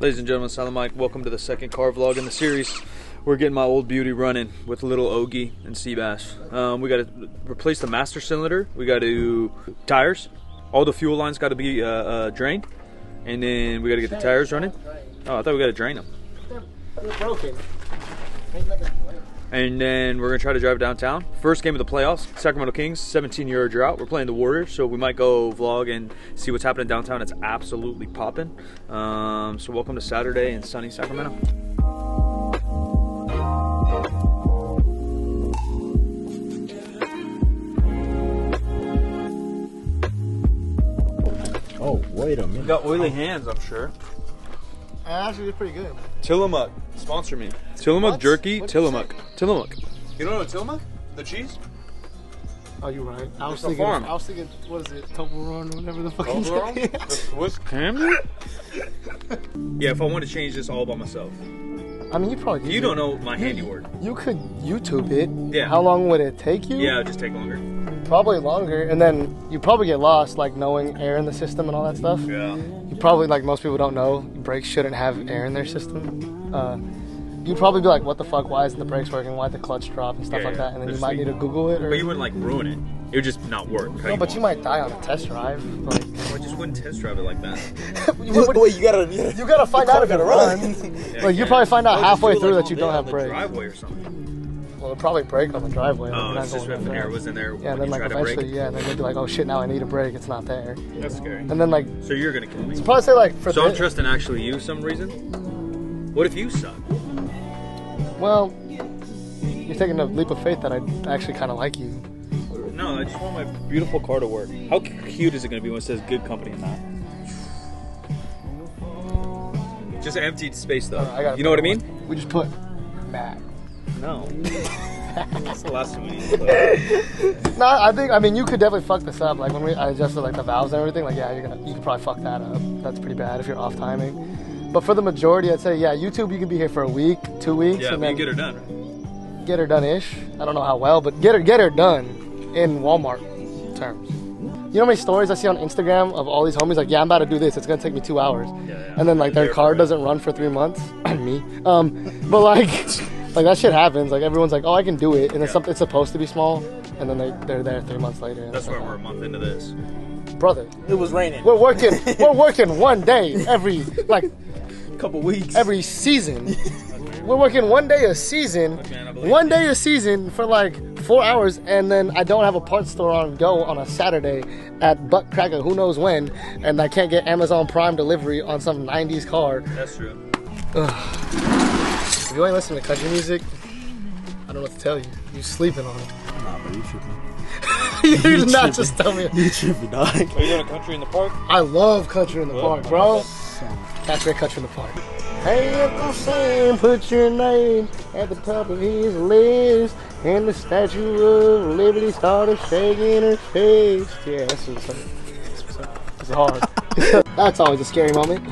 Ladies and gentlemen, Silent Mike, welcome to the second car vlog in the series. We're getting my old beauty running with little Ogie and Seabass. Um, we got to replace the master cylinder. We got to tires. All the fuel lines got to be uh, uh, drained, and then we got to get the tires running. Oh, I thought we got to drain them. They're broken. And then we're gonna try to drive downtown. First game of the playoffs, Sacramento Kings, 17 year drought. We're playing the Warriors, so we might go vlog and see what's happening downtown. It's absolutely popping. Um, so welcome to Saturday in sunny Sacramento. Oh, wait a minute. You Got oily hands, I'm sure. Actually, it's pretty good. Tillamook, sponsor me. Tillamook What? jerky, What'd you Tillamook. Tillamook. You don't know Tillamook? The cheese? Oh, you're right. I was It's thinking. farm. I was thinking. What is it? Toblerone or whatever the fuck. you Toblerone? said. The Swiss candy? yeah, if I want to change this all by myself. I mean, you probably. You could- don't know my handiwork. You could YouTube it. Yeah. How long would it take you? Yeah, it'd just take longer. Probably longer, and then you probably get lost, like knowing air in the system and all that stuff. Yeah. You probably, like most people don't know, brakes shouldn't have air in their system. Uh, you'd probably be like, "What the fuck? Why isn't the brakes working? Why the clutch drop and stuff Yeah, like yeah. that?" And then you Just might need to Google it. Or, But you wouldn't like ruin it. It would just not work. how no, but you might die on a test drive. Like, I just wouldn't test drive it like that. you, Wait, would- wait, you gotta. You you gotta find out if it gotta runs. run. Yeah, Like you yeah. probably find out Or just halfway do it, through like, that you on don't the- have on the brakes. driveway or something. Well, it'll probably break on the driveway. Oh, You're it's just if that air was in there Yeah, when and then you like try to brake. eventually, yeah, and then you'd be like, oh shit, now I need a brake. It's not there. That's scary. And then like, So you're gonna kill me. probably say like for So I'm thi- trusting actually you some reason. What if you suck? Well, you're taking a leap of faith that I actually kind of like you. No, I just want my beautiful car to work. How cute is it gonna be when it says good company in that? Just empty space though. I got you know what I mean? We just put Matt. No. That's the last one we need. No, I think I mean you could definitely fuck this up. Like when we I adjusted like the valves and everything. Like yeah, you're gonna you could probably fuck that up. That's pretty bad if you're off timing. But for the majority, I'd say yeah, YouTube you can be here for a week, two weeks, Yeah, and then you get her done. Right? get her done ish. I don't know how well, but get her get her done in Walmart terms. You know how many stories I see on Instagram of all these homies like, yeah, I'm about to do this. It's gonna take me two hours, Yeah, yeah. and then like their car doesn't run for three months. And me, um, but like, like that shit happens. Like everyone's like, oh, I can do it, and then Yeah. something it's supposed to be small, and then they they're there three months later. and That's it's why like, we're a month into this. brother. It was raining. We're working. we're working one day every like couple weeks. every season. We're working one day a season, man, one day a season for like four hours, and then I don't have a parts store on go on a Saturday at butt cracker who knows when, and I can't get Amazon Prime delivery on some '90s car. That's true. If you ain't listening to country music, I don't know what to tell you. You sleeping on it. Nah, bro, you tripping. you did not tripping. just tell me. You tripping, dog. Are you going to country in the park? I love country in the Well, park, bro. That's great country from the park. Hey, Uncle Sam, put your name at the top of his list. And the Statue of Liberty started shaking her face. Yeah, this was, this is hard. That's always a scary moment.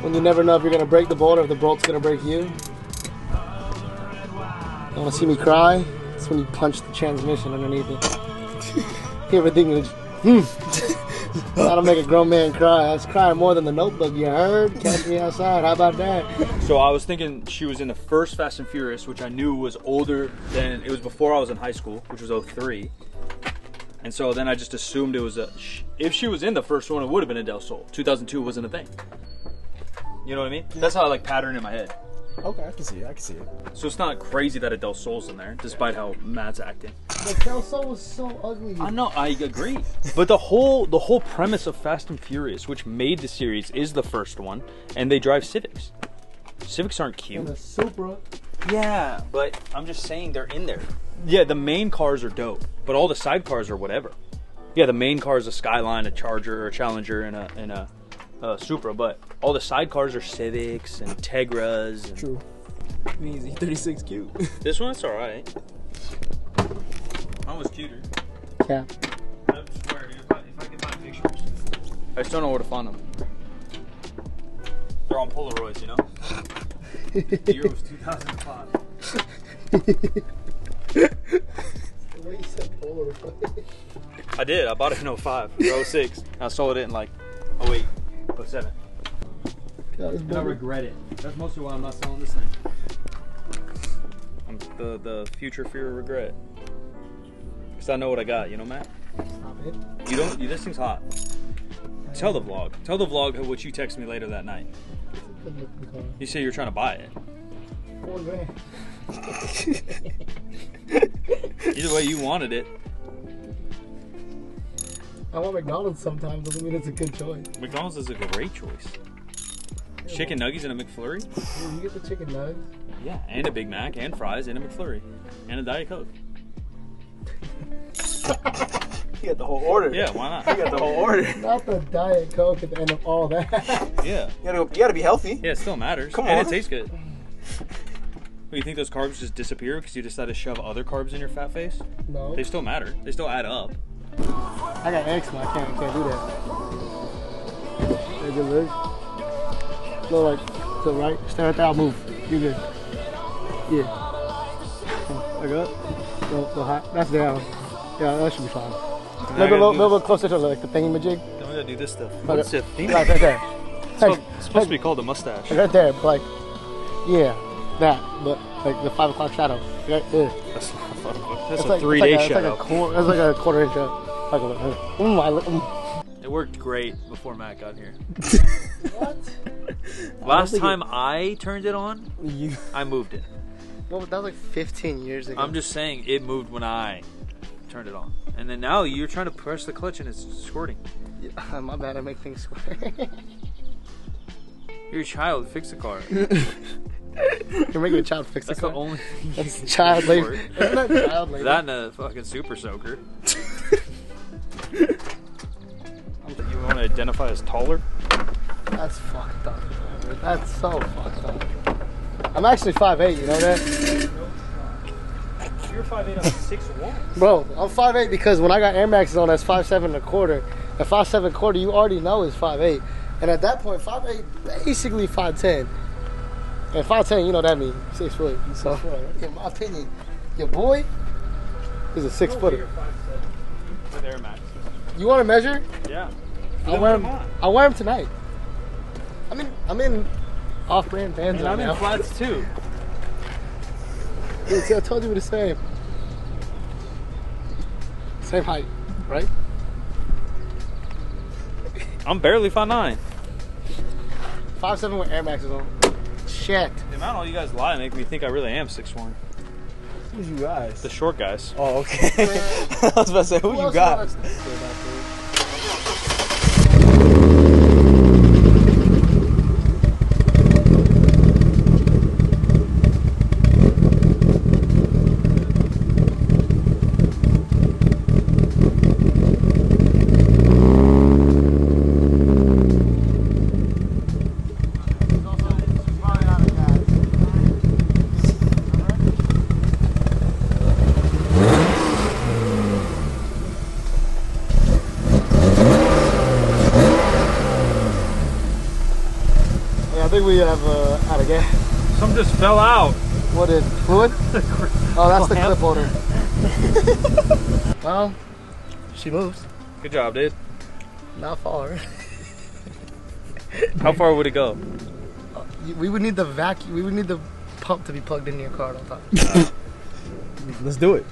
When you never know if you're gonna break the bolt or if the bolt's gonna break you. You wanna see me cry? It's when you punch the transmission underneath it. Everything is. Hmm. That'll make a grown man cry. I was crying more than the notebook, you heard? Catch me outside. How about that? So I was thinking she was in the first Fast and Furious, which I knew was older than it was before I was in high school, which was 03. And so then I just assumed it was a. If she was in the first one, it would have been a Del Sol. 2002 wasn't a thing. You know what I mean? That's how I like pattern in my head. Okay, I can see it. I can see it. So it's not crazy that a Del Sol's in there, despite how Matt's acting. The Del Sol was so ugly. I know, I agree. But the whole the whole premise of Fast and Furious, which made the series, is the first one, and they drive Civics. Civics aren't cute. The Supra. Yeah, but I'm just saying they're in there. Yeah, the main cars are dope, but all the side cars are whatever. Yeah, the main car is a Skyline, a Charger, or a Challenger, and a and a, a Supra, but all the side cars are Civics and Tegras. And True. Easy. 36 cute. This one's all right. Mine was cuter. Yeah. I swear, if I, if I can find pictures. I just don't know where to find them. They're on Polaroids, you know. the year was 2005. The way you said Polaroid. I did. I bought it in 05 or 06. I sold it in like 08, 07. God, And I regret it. That's mostly why I'm not selling this thing. I'm the the future fear of regret. Cause I know what I got. You know, Matt. Stop it. You don't. You, this thing's hot. Tell the vlog. Tell the vlog what you text me later that night. Couldn't look in the car. You say you're trying to buy it. Four grand. Either way, you wanted it. I want McDonald's sometimes. Doesn't mean it's a good choice. McDonald's is a great choice. Chicken nuggets and a McFlurry. You get the chicken nuggets. Yeah, and a Big Mac and fries and a McFlurry and a Diet Coke. You got the whole order. Yeah, why not? You got the whole order. Not the Diet Coke at the end of all that. Yeah. You gotta, go, you gotta be healthy. Yeah, it still matters. Come and on. it tastes good. Well, you think those carbs just disappear because you decide to shove other carbs in your fat face? no. They still matter. They still add up. I got eczema. I can't, I can't do that. Hey, good look. Go like to the right. Stare at that. I'll move. You good. Yeah. Come, Back up. Go, go high. That's down. Yeah, that should be fine. Maybe a gotta little, little bit closer to like the thingy majig. I'm gonna do this stuff. Okay. What's it? Right, right there. It's supposed, it's supposed to be called a mustache. Right there, but like, yeah, that, but like the five o'clock shadow. Right there. That's, that's It's a like, three-day like a, shadow. It's like a quarter, it's like a quarter inch up. Like a, mm, I, mm. It worked great before Matt got here. What? Last think time I turned it on, You. I moved it. Well, that was like 15 years ago. I'm just saying it moved when I turned it on. And then now you're trying to press the clutch and it's squirting. Yeah, my bad. I make things square. You're a child. Fix the car. You're making a child fix That's the the car. only thing you That's can child labor. for it. Isn't that child labor? That and a fucking super soaker. you want to identify as taller? That's fucked up. That's so fucked up. I'm actually 5'8", you know that? You're 5'8", I'm 6'1". Bro, I'm 5'8", because when I got Air Maxes on, that's 5'7", and a quarter. At 5'7", and a quarter, you already know is 5'8". And at that point, 5'8", basically 5'10". And 5'10", you know that means 6 foot. So, in my opinion, your boy is a 6 footer. With Air Max. You want to measure? Yeah. I'll wear them. I'll wear them tonight. I'm in. I'm in off-brand Vans And right I'm in flats too. Yeah, see, I told you we're the same. Same height, right? I'm barely 5'9". Five seven with Air Maxes on. Shit. The amount all you guys lie make me think I really am 6'1". Who's you guys? The short guys. Oh, okay. I was about to say, who, you got? Think we have uh, out of gas. Some just fell out. What is fluid? Oh, that's the clip holder. well, she moves. Good job, dude. Not far. How far would it go? We would need the vacuum. We would need the pump to be plugged into your car at all times. Let's do it.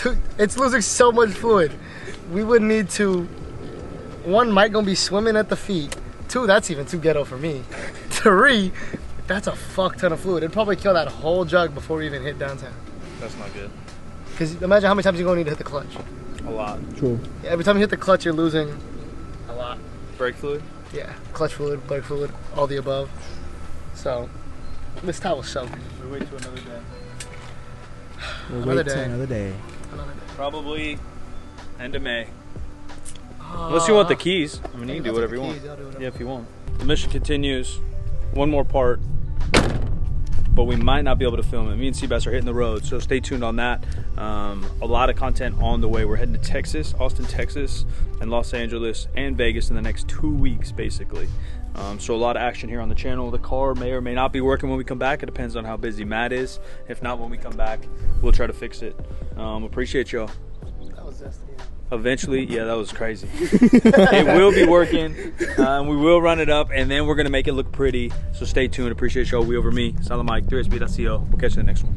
Dude, it's losing so much fluid. We would need to. One, Mike gonna be swimming at the feet. Two, that's even too ghetto for me. Three, that's a fuck ton of fluid. It'd probably kill that whole jug before we even hit downtown. That's not good. Cause imagine how many times you're gonna need to hit the clutch. A lot. True. Every time you hit the clutch, you're losing a lot. Brake fluid? Yeah, clutch fluid, brake fluid, all the above. So, this towel's soaking. We wait to another day. We'll Another wait till day. another day. Another day. Probably end of May. Ah. Unless you want the keys. I mean, you can do whatever you the want. keys, do whatever. Yeah, if you want. The mission continues. One more part. But we might not be able to film it. Me and Seabass are hitting the road, so stay tuned on that. Um, a lot of content on the way. We're heading to Texas, Austin, Texas, and Los Angeles, and Vegas in the next two weeks, basically. Um, so a lot of action here on the channel. The car may or may not be working when we come back. It depends on how busy Matt is. If not, when we come back, we'll try to fix it. Um, appreciate y'all. That was zesty. Eventually, yeah, that was crazy. it will be working. Um, we will run it up, and then we're gonna make it look pretty. So stay tuned. Appreciate y'all. We over me, Silent Mike, 3SB.co. We'll catch you in the next one.